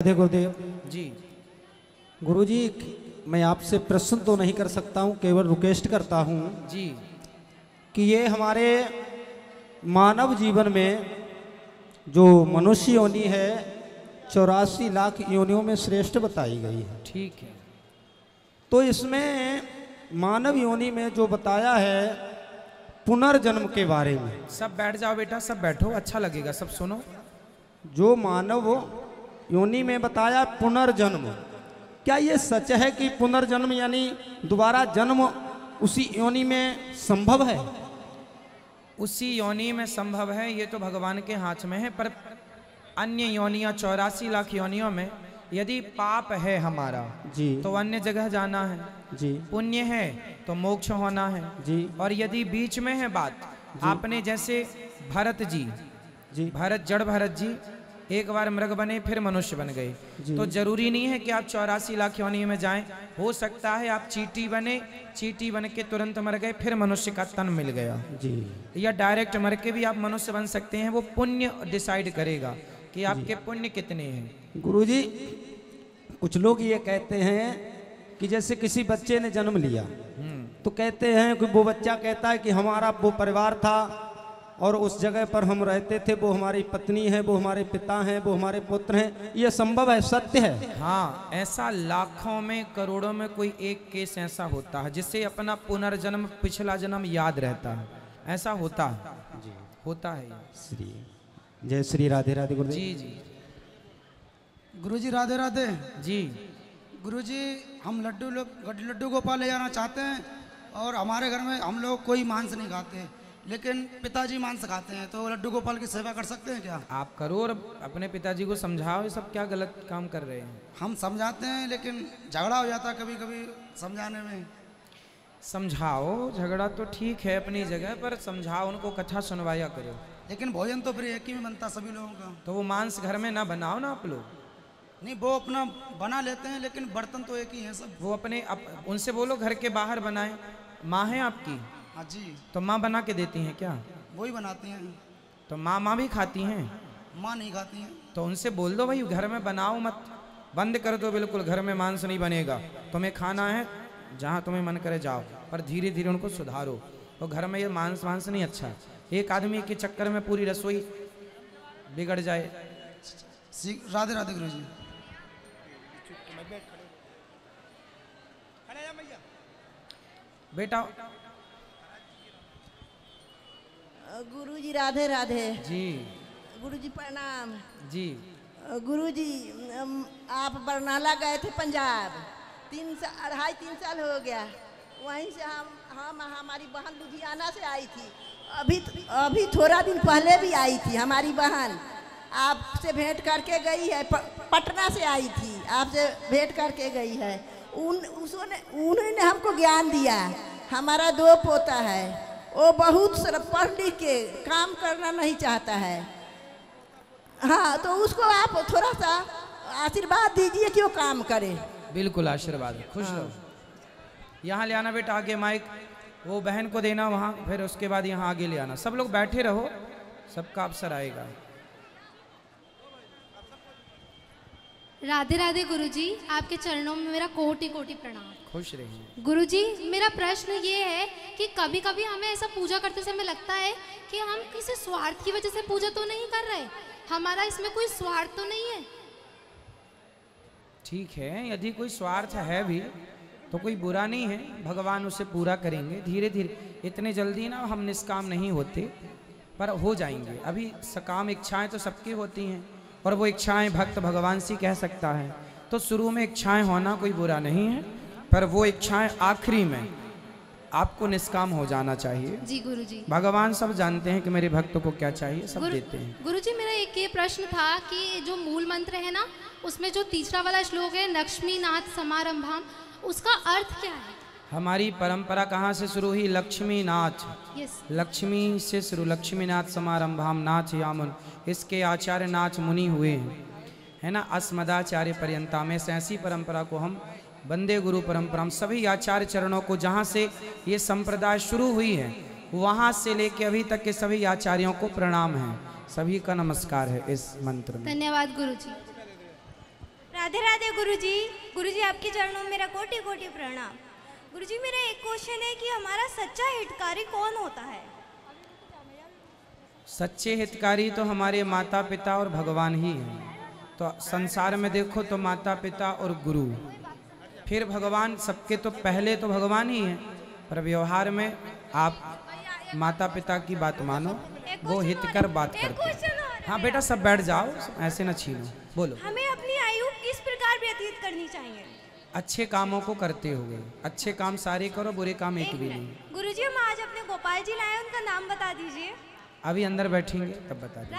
राधे गुरुदेव जी। गुरुजी मैं आपसे प्रश्न तो नहीं कर सकता हूँ केवल रिक्वेस्ट करता हूँ जी। कि ये हमारे मानव जीवन में जो मनुष्य योनि है चौरासी लाख योनियों में श्रेष्ठ बताई गई है। ठीक है। तो इसमें मानव योनि में जो बताया है पुनर्जन्म के बारे में। सब बैठ जाओ बेटा सब बैठो अच्छा लगेगा सब सुनो। जो मानव योनि में बताया पुनर्जन्म। क्या ये सच है कि पुनर्जन्म यानी दोबारा जन्म उसी योनि में संभव है? उसी योनि में संभव है ये तो भगवान के हाथ में है पर अन्य योनियाँ चौरासी लाख योनियों में यदि पाप है हमारा जी। तो अन्य जगह जाना है। जी। पुण्य है तो मोक्ष होना है। जी। और यदि बीच में है बात आपने जैसे भरत जी जी। भरत जड़ भरत जी एक बार मृग बने फिर मनुष्य बन गए। तो ज़रूरी नहीं है कि आप चौरासी लाख योनि में जाएँ। हो सकता है आप चीटी बने चीटी बन के तुरंत मर गए फिर मनुष्य का तन मिल गया। जी। या डायरेक्ट मर के भी आप मनुष्य बन सकते हैं वो पुण्य डिसाइड करेगा कि आपके पुण्य कितने हैं। गुरुजी कुछ लोग ये कहते हैं कि जैसे किसी बच्चे ने जन्म लिया तो कहते हैं कि वो बच्चा कहता है कि हमारा वो परिवार था और उस जगह पर हम रहते थे वो हमारी पत्नी है वो हमारे पिता हैं वो हमारे पुत्र हैं ये संभव है सत्य है। हाँ ऐसा लाखों में करोड़ों में कोई एक केस ऐसा होता है जिससे अपना पुनर्जन्म पिछला जन्म याद रहता है। ऐसा होता है। होता है श्री जय श्री राधे राधे गुरु जी जी। गुरु जी राधे राधे। जी। गुरु जी हम लड्डू लोग लड्डू गोपाल ले जाना चाहते हैं और हमारे घर में हम लोग कोई मांस नहीं खाते। लेकिन पिताजी मांस खाते हैं तो लड्डू गोपाल की सेवा कर सकते हैं क्या? आप करो और अपने पिताजी को समझाओ ये सब क्या गलत काम कर रहे हैं। हम समझाते हैं लेकिन झगड़ा हो जाता है कभी कभी समझाने में। समझाओ झगड़ा तो ठीक है अपनी जगह पर समझाओ उनको कथा सुनवाया करो। लेकिन भोजन तो फिर एक ही में बनता सभी लोगों का। तो वो मांस घर में ना बनाओ ना आप लोग। नहीं वो अपना बना लेते हैं लेकिन बर्तन तो एक ही है सब। वो अपने अप, उनसे बोलो घर के बाहर बनाए माँ है आपकी। हाँ जी। तो माँ बना के देती हैं क्या? वही बनाते हैं। तो माँ माँ भी खाती हैं? माँ नहीं खाती हैं। तो उनसे बोल दो भाई घर में बनाओ मत। बंद कर दो बिल्कुल घर में मांस नहीं बनेगा। तुम्हें खाना है जहाँ तुम्हें मन करे जाओ पर धीरे धीरे उनको सुधारो। तो घर में ये मांस वांस नहीं अच्छा एक आदमी के चक्कर में पूरी रसोई बिगड़ जाए। राधे राधे गुरुजी बेटा गुरुजी राधे राधे। जी। गुरुजी प्रणाम। जी। गुरुजी अम, आप बरनाला गए थे पंजाब। तीन साल अढ़ाई तीन साल हो गया। वहीं से हम हम हमारी बहन लुधियाना से आई थी। अभी अभी थोड़ा दिन पहले भी आई थी हमारी बहन। आपसे भेंट करके गई है प, पटना से आई थी। आपसे भेंट करके गई है। उन उसने उन्होंने हमको ज्ञान दिया। हमारा दो पोता है। वो बहुत सारा पढ़ लिख के काम करना नहीं चाहता है। हाँ तो उसको आप थोड़ा सा आशीर्वाद दीजिए कि वो काम करे। बिल्कुल आशीर्वाद। है, खुश रहो। यहाँ ले आना बेटा आगे माइक। वो बहन को देना वहाँ फिर उसके बाद यहाँ आगे ले आना। सब लोग बैठे रहो। सबका अवसर आएगा। राधे राधे गुरुजी आपके चरणों में मेरा कोटि कोटि प्रणाम। खुश रहिए। गुरुजी मेरा प्रश्न ये है कि कभी कभी हमें ऐसा पूजा करते समय लगता है कि हम किसी स्वार्थ की वजह से पूजा तो नहीं कर रहे? हमारा इसमें कोई स्वार्थ तो नहीं है? ठीक है यदि कोई स्वार्थ है भी तो कोई बुरा नहीं है। भगवान उसे पूरा करेंगे। धीरे धीरे इतने जल्दी ना हम निष्काम नहीं होते पर हो जाएँगे। अभी सकाम इच्छाएँ तो सबकी होती हैं। और वो इच्छाएँ भक्त भगवान से कह सकता है। तो शुरू में इच्छाएँ होना कोई बुरा नहीं है पर वो इच्छाएँ आखिरी में आपको निष्काम हो जाना चाहिए। जी गुरु जी भगवान सब जानते हैं कि मेरे भक्त को क्या चाहिए सब गुरु देते हैं। गुरु जी मेरा एक ये प्रश्न था कि जो मूल मंत्र है ना उसमें जो तीसरा वाला श्लोक है लक्ष्मी नाथ समारंभम उसका अर्थ क्या है? हमारी परंपरा कहाँ से शुरू हुई? लक्ष्मी नाथ यस लक्ष्मी से शुरू लक्ष्मी लक्ष्मीनाथ समारंभाम नाथ यामुन इसके आचार्य नाथ मुनि हुए हैं। है ना? अस्मदाचार्य पर्यंता में से ऐसी परंपरा को हम बंदे गुरु परंपरा हम सभी आचार्य चरणों को जहाँ से ये संप्रदाय शुरू हुई है वहाँ से लेके अभी तक के सभी आचार्यों को प्रणाम है। सभी का नमस्कार है इस मंत्र में। धन्यवाद गुरु जी राधे राधे गुरु जी गुरु जी आपके चरणों में मेरा कोटि कोटि प्रणाम। गुरुजी मेरा एक क्वेश्चन है कि हमारा सच्चा हितकारी कौन होता है? सच्चे हितकारी तो हमारे माता पिता और भगवान ही हैं। तो संसार में देखो तो माता पिता और गुरु। फिर भगवान सबके तो पहले तो भगवान ही हैं पर व्यवहार में आप माता पिता की बात मानो वो हित कर बात करते हैं। है हाँ बेटा सब बैठ जाओ ऐसे ना छीनो बोलो। हमें अपनी आयु किस प्रकार व्यतीत करनी चाहिए? अच्छे कामों को करते हुए। अच्छे काम सारे करो बुरे काम एक भी नहीं। गुरुजी हम आज अपने गोपाल जी लाए उनका नाम बता दीजिए। अभी अंदर बैठेंगे तब बता दें